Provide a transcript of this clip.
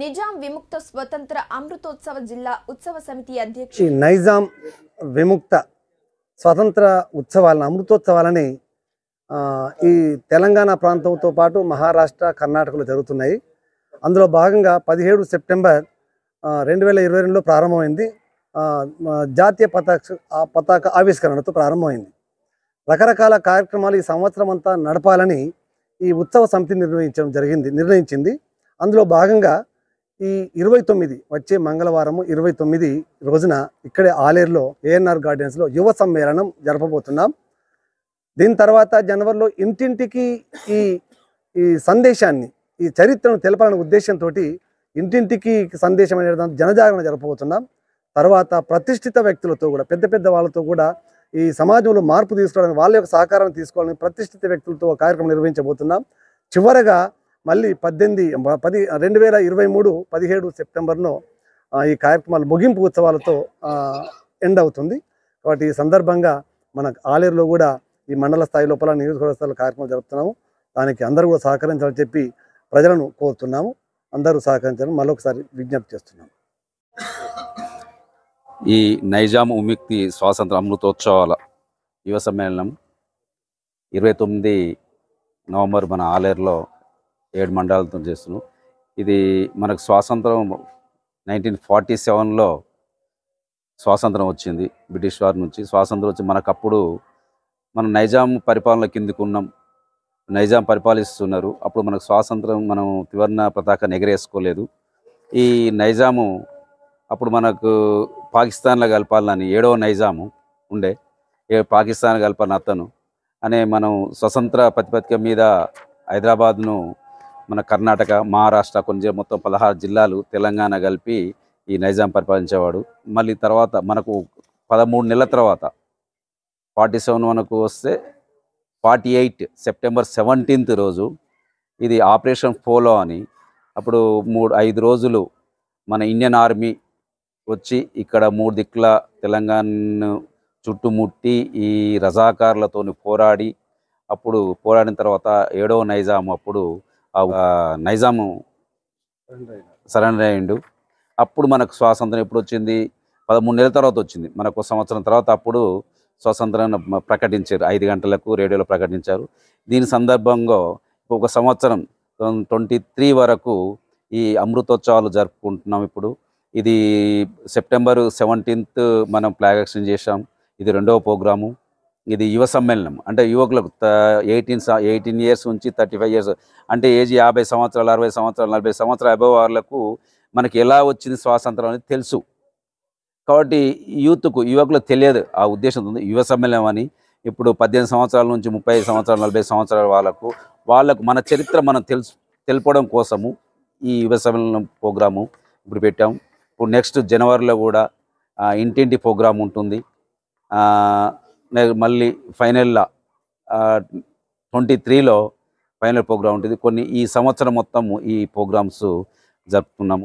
నిజాం విముక్త స్వతంత్ర అమృతోత్సవ జిల్లా ఉత్సవ సమితి ఈ అధ్యక్షుడు నైజాం విముక్త స్వతంత్ర ఉత్సవాలను అమృతోత్సవాలని ఈ తెలంగాణ ప్రాంతంతో పాటు మహారాష్ట్ర కర్ణాటకలో జరుగుతున్నాయి. అందులో భాగంగా పదిహేడు సెప్టెంబర్ రెండు వేల ఇరవై రెండులో ప్రారంభమైంది. జాతీయ పతాక ఆ పతాక ఆవిష్కరణతో ప్రారంభమైంది. రకరకాల కార్యక్రమాలు ఈ సంవత్సరం అంతా నడపాలని ఈ ఉత్సవ సమితి నిర్వహించడం జరిగింది నిర్ణయించింది. అందులో భాగంగా ఈ ఇరవై తొమ్మిది వచ్చే మంగళవారము ఇరవై తొమ్మిది రోజున ఇక్కడే ఆలేరులో ఏఎన్ఆర్ గార్డెన్స్లో యువ సమ్మేళనం జరపబోతున్నాం. దీని తర్వాత జనవరిలో ఇంటింటికి ఈ ఈ సందేశాన్ని ఈ చరిత్రను తెలపాలనే ఉద్దేశంతో ఇంటింటికి సందేశం అనే జనజాగరణ జరపబోతున్నాం. తర్వాత ప్రతిష్ఠిత వ్యక్తులతో కూడా పెద్ద పెద్ద వాళ్ళతో కూడా ఈ సమాజంలో మార్పు తీసుకోవడానికి వాళ్ళ యొక్క సహకారం తీసుకోవాలని ప్రతిష్ఠిత వ్యక్తులతో కార్యక్రమం నిర్వహించబోతున్నాం. చివరగా మళ్ళీ పద్దెనిమిది పది రెండు వేల ఇరవై మూడు పదిహేడు సెప్టెంబర్లో ఈ కార్యక్రమాలు ముగింపు ఉత్సవాలతో ఎండ్ అవుతుంది. కాబట్టి ఈ సందర్భంగా మన ఆలేరులో కూడా ఈ మండల స్థాయి లోపల నియోజకవర్గ స్థాయిలో కార్యక్రమాలు జరుపుతున్నాము. దానికి అందరూ కూడా సహకరించాలని చెప్పి ప్రజలను కోరుతున్నాము. అందరూ సహకరించాలని మరొకసారి విజ్ఞప్తి చేస్తున్నాము. ఈ నైజాం ఉమిక్తి స్వాతంత్ర అమృతోత్సవాల యువ సమ్మేళనం ఇరవై తొమ్మిది నవంబర్ మన ఆలేరులో ఏడు మండలాలతో చేస్తున్నాం. ఇది మనకు స్వాతంత్రం నైన్టీన్ ఫార్టీ సెవెన్లో స్వాతంత్రం వచ్చింది బ్రిటిష్ వారి నుంచి. స్వాతంత్రం వచ్చి మనకు అప్పుడు మనం నైజాం పరిపాలన కిందకు ఉన్నాం. నైజాం పరిపాలిస్తున్నారు. అప్పుడు మనకు స్వాతంత్రం మనం త్రివర్ణ పతాకాన్ని ఎగరేసుకోలేదు. ఈ నైజాము అప్పుడు మనకు పాకిస్తాన్లో కలపాలని ఏడవ నైజాము ఉండే. ఏ పాకిస్తాన్ కలపాలని అతను అనే మనం స్వతంత్ర ప్రతిపత్తిక మీద హైదరాబాద్ను మన కర్ణాటక మహారాష్ట్ర కొన్ని మొత్తం పదహారు జిల్లాలు తెలంగాణ కలిపి ఈ నైజాం పరిపాలించేవాడు. మళ్ళీ తర్వాత మనకు పదమూడు నెలల తర్వాత ఫార్టీ సెవెన్ మనకు వస్తే ఫార్టీ ఎయిట్ సెప్టెంబర్ సెవెంటీన్త్ రోజు ఇది ఆపరేషన్ పోలో అని అప్పుడు మూడు ఐదు రోజులు మన ఇండియన్ ఆర్మీ వచ్చి ఇక్కడ మూడు దిక్కుల తెలంగాణను చుట్టుముట్టి ఈ రజాకారులతో పోరాడి అప్పుడు పోరాడిన తర్వాత ఏడవ నైజాం అప్పుడు నైజాము సరెండర్ అయ్యిండు అప్పుడు మనకు స్వాతంత్రం ఎప్పుడు వచ్చింది పదమూడు నెలల తర్వాత వచ్చింది. మనకు ఒక సంవత్సరం తర్వాత అప్పుడు స్వాతంత్రాన్ని ప్రకటించారు. ఐదు గంటలకు రేడియోలో ప్రకటించారు. దీని సందర్భంగా ఒక సంవత్సరం ట్వంటీ త్రీ వరకు ఈ అమృతోత్సవాలు జరుపుకుంటున్నాం ఇప్పుడు. ఇది సెప్టెంబర్ సెవెంటీన్త్ మనం ఫ్లాగ్ ఎక్స్చేంజ్ చేసాం ఇది రెండవ ప్రోగ్రాము. ఇది యువ సమ్మేళనం. అంటే యువకులకు ఎయిటీన్ ఎయిటీన్ ఇయర్స్ నుంచి థర్టీ ఫైవ్ ఇయర్స్ అంటే ఏజ్ యాభై సంవత్సరాలు అరవై సంవత్సరాలు నలభై సంవత్సరాల అబవ్ వాళ్ళకు మనకి ఎలా వచ్చింది స్వాతంత్రం అనేది తెలుసు. కాబట్టి యూత్కు యువకులకు తెలియదు ఆ ఉద్దేశం ఉంది యువ సమ్మేళనం అని. ఇప్పుడు పద్దెనిమిది సంవత్సరాల నుంచి ముప్పై ఐదు సంవత్సరాలు నలభై సంవత్సరాల వాళ్ళకు వాళ్ళకు మన చరిత్ర మనం తెలుసు తెలుపడం కోసము ఈ యువ సమ్మేళనం ప్రోగ్రాము ఇప్పుడు పెట్టాం. ఇప్పుడు నెక్స్ట్ జనవరిలో కూడా ఇంటింటి ప్రోగ్రాం ఉంటుంది. మళ్ళీ ఫైనల్లో ట్వంటీ త్రీలో ఫైనల్ ప్రోగ్రాం ఉంటుంది. కొన్ని ఈ సంవత్సరం మొత్తం ఈ ప్రోగ్రామ్స్ జరుపుకున్నాము